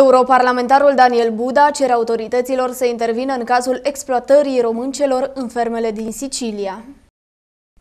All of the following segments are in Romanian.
Europarlamentarul Daniel Buda cere autorităților să intervină în cazul exploatării româncelor în fermele din Sicilia.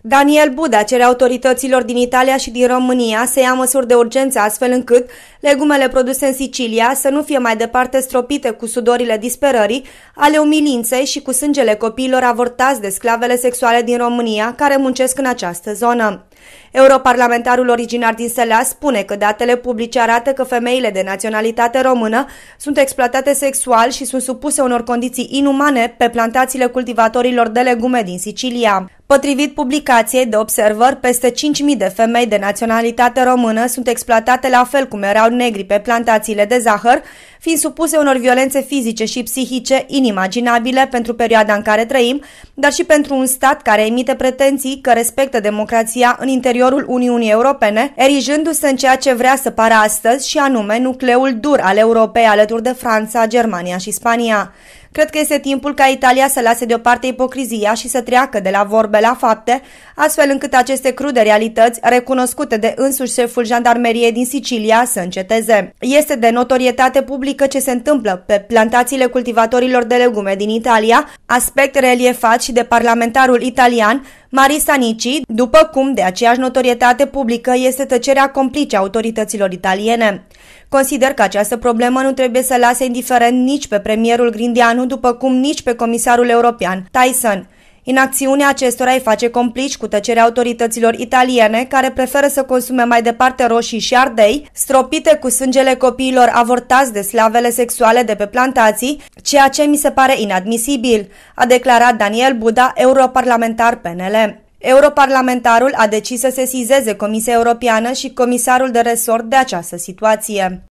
Daniel Buda cere autorităților din Italia și din România să ia măsuri de urgență astfel încât legumele produse în Sicilia să nu fie mai departe stropite cu sudorile disperării, ale umilinței și cu sângele copiilor avortați de sclavele sexuale din România care muncesc în această zonă. Europarlamentarul originar din Sălea spune că datele publice arată că femeile de naționalitate română sunt exploatate sexual și sunt supuse unor condiții inumane pe plantațiile cultivatorilor de legume din Sicilia. Potrivit publicației de Observer, peste 5.000 de femei de naționalitate română sunt exploatate la fel cum erau negri pe plantațiile de zahăr, fiind supuse unor violențe fizice și psihice inimaginabile pentru perioada în care trăim, dar și pentru un stat care emite pretenții că respectă democrația în interiorul Uniunii Europene, erijându-se în ceea ce vrea să pară astăzi și anume nucleul dur al Europei alături de Franța, Germania și Spania. Cred că este timpul ca Italia să lase deoparte ipocrizia și să treacă de la vorbe la fapte, astfel încât aceste crude realități, recunoscute de însuși șeful jandarmeriei din Sicilia, să înceteze. Este de notorietate publică ce se întâmplă pe plantațiile cultivatorilor de legume din Italia, aspect reliefat și de parlamentarul italian Marisa Nici, după cum de aceeași notorietate publică este tăcerea complice a autorităților italiene. Consider că această problemă nu trebuie să lase indiferent nici pe premierul Grindianu, după cum nici pe comisarul european, Tyson. Inacțiunea acestora îi face complici cu tăcerea autorităților italiene, care preferă să consume mai departe roșii și ardei, stropite cu sângele copiilor avortați de slavele sexuale de pe plantații, ceea ce mi se pare inadmisibil, a declarat Daniel Buda, europarlamentar PNL. Europarlamentarul a decis să sesizeze Comisia Europeană și Comisarul de Resort de această situație.